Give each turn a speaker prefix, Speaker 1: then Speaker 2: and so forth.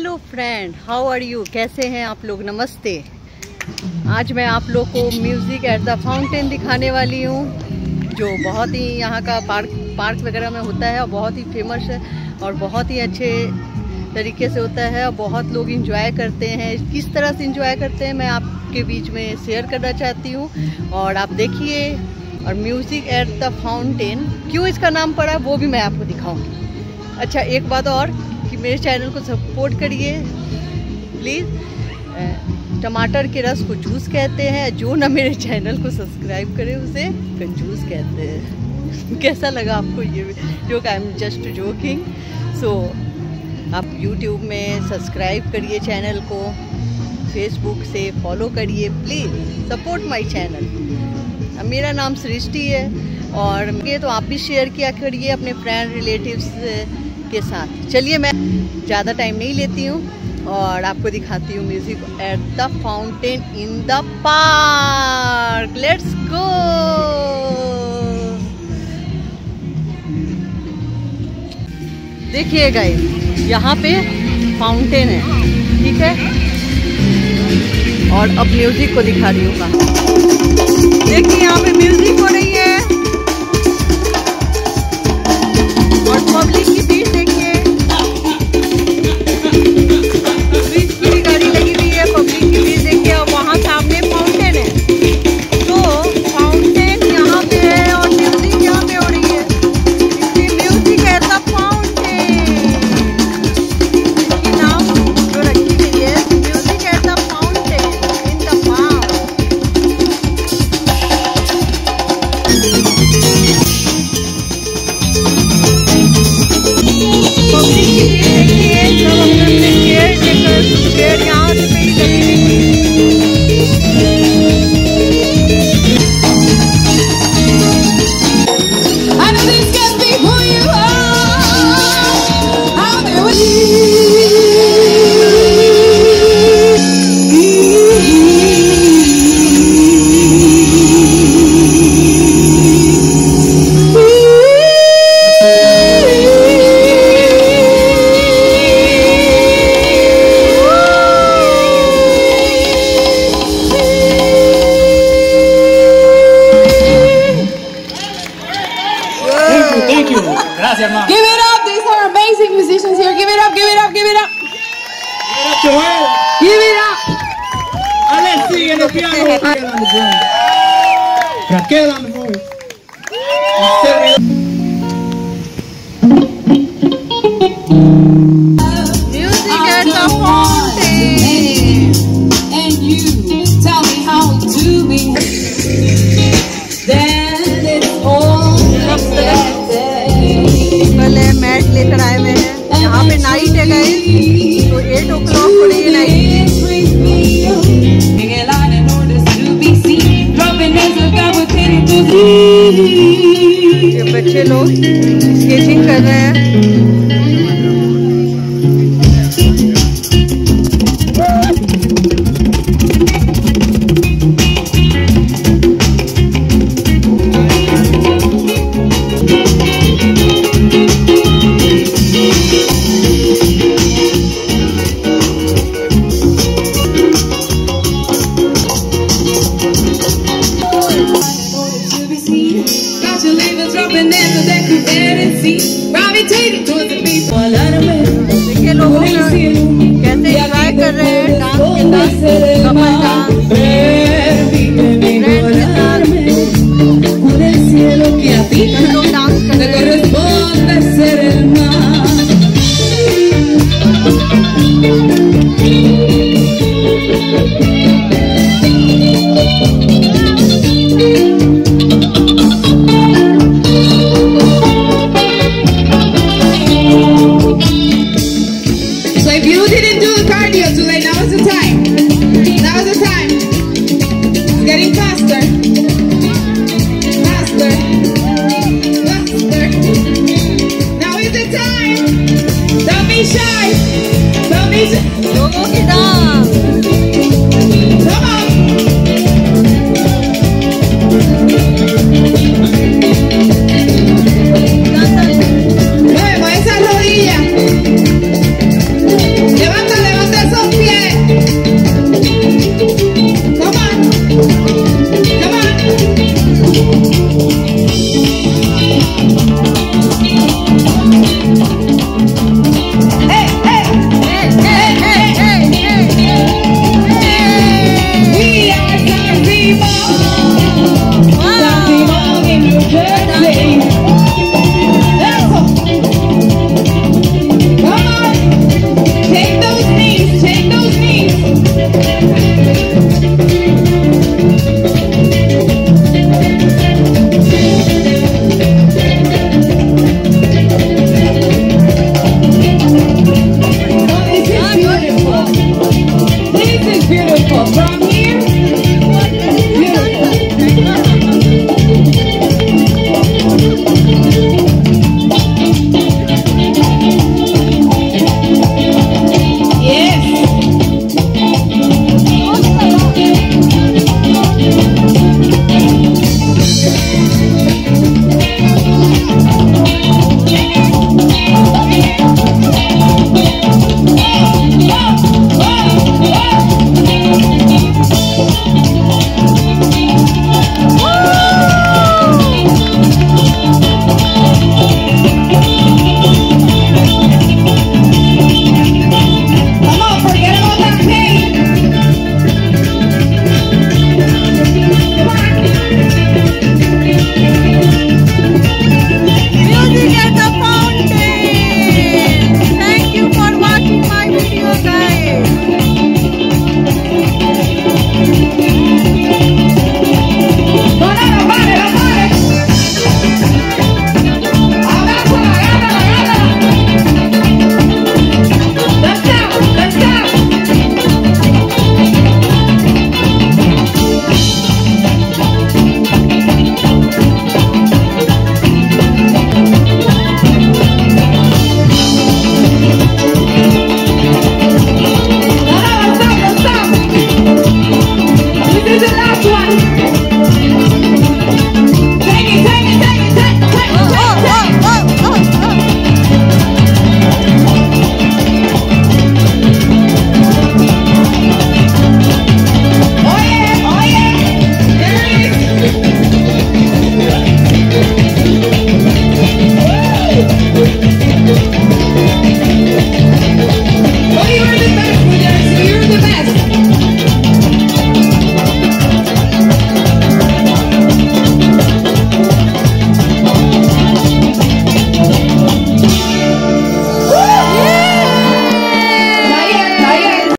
Speaker 1: Hello friend how are you कैसे हैं आप लोग? नमस्ते। आज मैं आप लोग को म्यूज़िक एट द फाउंटेन दिखाने वाली हूँ, जो बहुत ही यहाँ का पार्क पार्क वगैरह में होता है और बहुत ही फ़ेमस है और बहुत ही अच्छे तरीके से होता है और बहुत लोग इंजॉय करते हैं। किस तरह से इंजॉय करते हैं, मैं आपके बीच में शेयर करना चाहती हूँ। और आप देखिए, और म्यूज़िक एट द फाउंटेन क्यों इसका नाम पड़ा वो भी मैं आपको दिखाऊँगी। अच्छा एक बात और मेरे चैनल को सपोर्ट करिए प्लीज़ टमाटर के रस को जूस कहते हैं, जो ना मेरे चैनल को सब्सक्राइब करे, उसे कंजूस कहते हैं। कैसा लगा आपको ये जो I am just joking so आप यूट्यूब में सब्सक्राइब करिए चैनल को फेसबुक से फॉलो करिए प्लीज़ सपोर्ट माय चैनल मेरा नाम सृष्टि है, और ये तो आप भी शेयर किया करिए अपने फ्रेंड रिलेटिव्स के साथ। चलिए, मैं ज़्यादा टाइम नहीं लेती हूँ और आपको दिखाती हूँ music at the fountain in the park let's go देखिए गाइस यहाँ पे फाउंटेन है, ठीक है? और अब म्यूज़िक को दिखा रही हूँ देखिए, यहाँ पे म्यूज़िक हो रही है। और public
Speaker 2: Raquel on the voice.
Speaker 1: Music at the fountain
Speaker 3: And you tell me how to be. Then it's all
Speaker 1: पहले मैट लेकर आए हुए हैं यहाँ पे नाइट है गए तो एट ओ क्लॉक हो रही है नाइट बच्चे लोग स्केचिंग कर रहे हैं।
Speaker 3: So if you didn't do the cardio today, now is the time. Now is the time. It's getting faster. Faster. Faster. Now is the time. Don't be shy. Don't be shy.
Speaker 1: Don't